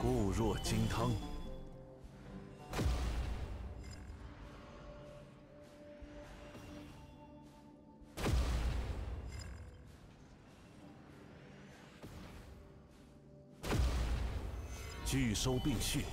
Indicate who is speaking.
Speaker 1: 固若金汤。拒收并蓄